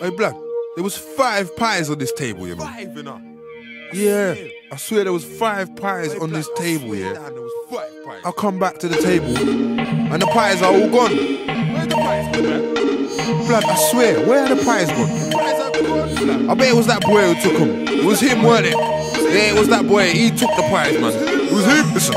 Hey, blood, there was five pies on this table, you know. Five. Yeah, I swear there was five pies on this table, yeah. Down, there was five pies. I come back to the table, and the pies are all gone. Where's the pies, man? Blood, I swear, where are the pies gone? Pies are gone, blood. I bet it was that boy who took them. It was him, weren't it? Yeah, it was that boy. He took the pies, man. It was him. Listen,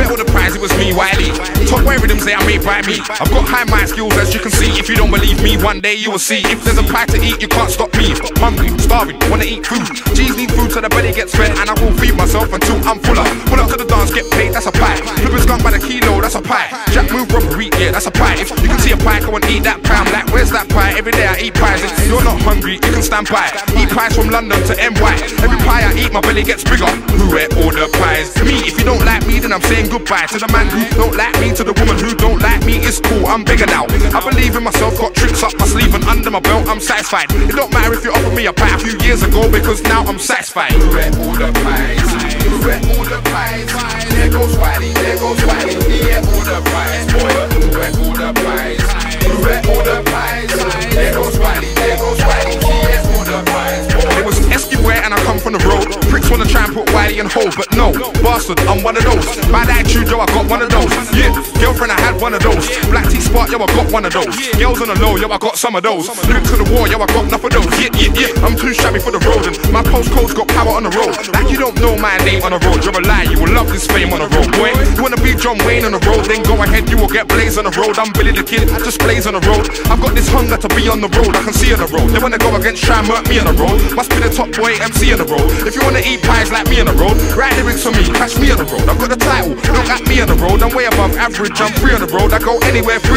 ate all the prize? It was me, Wiley. Top way rhythms they are made by me. I've got high mind skills, as you can see. If you don't believe me, one day you will see. If there's a pie to eat, you can't stop me. Hungry, starving, wanna eat food. G's need food so the belly gets fed, and I will feed myself until I'm fuller. Pull up to the dance, get paid, that's a pie. Flipping skunk by the kilo, that's a pie. Jack move robbery, yeah, that's a pie. If you can see a pie, go and eat that pie. I'm like, where's that pie? Every day I eat pies. If you're not hungry, you can stand by. Eat pies from London to NY. Every pie I eat, my belly gets bigger. Who ate all the pies? Me, if you don't like me, I'm saying goodbye to the man who don't like me, to the woman who don't like me. It's cool, I'm bigger now. I believe in myself, got tricks up my sleeve and under my belt, I'm satisfied. It don't matter if you offered me a pie a few years ago because now I'm satisfied. Who ate all the pies? Who ate all the pies? There goes Wiley, there goes Wiley. He ate all the pies, boy. Who ate all the pies? Who ate all the pies? There goes Wiley, there goes Wiley. Ate all the pies, boy. It was Esquire and I come from the road. Pricks wanna try and put Wiley in hold, but no, bastard, I'm one of those. Bad attitude, yo, I got one of those. Yeah, girlfriend, I had one of those. Black spot, yo, I got one of those. Girls on the low, yo, I got some of those. Lyrics to the war, yo, I got enough of those. Yeah, yeah, yeah, I'm too shabby for the road, and my postcode's got power on the road. Like you don't know my name on the road, you're a lie, you will love this fame on the road, boy. You wanna be John Wayne on the road, then go ahead, you will get blazed on the road. I'm Billy the Kid, I just blaze on the road. I've got this hunger to be on the road, I can see on the road. They wanna go against try and me on the road. Must be the top boy MC on the road. If you wanna eat pies like me on the road, write lyrics for me, catch me on the road. I've got the title, look at me on the road. I'm way above average, I'm free on the road. I go anywhere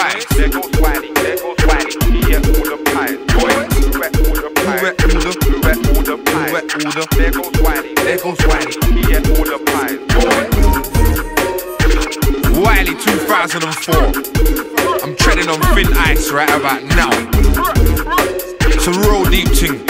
pies. There goes Wiley, there goes Wiley. He all the pies, boy. All the pies, Who ate all the- all the pies, Who ate all the- There goes Wiley, there goes Wiley. He all the pies, boy. Wiley 2004. I'm treading on thin ice right about now. It's a real deep thing.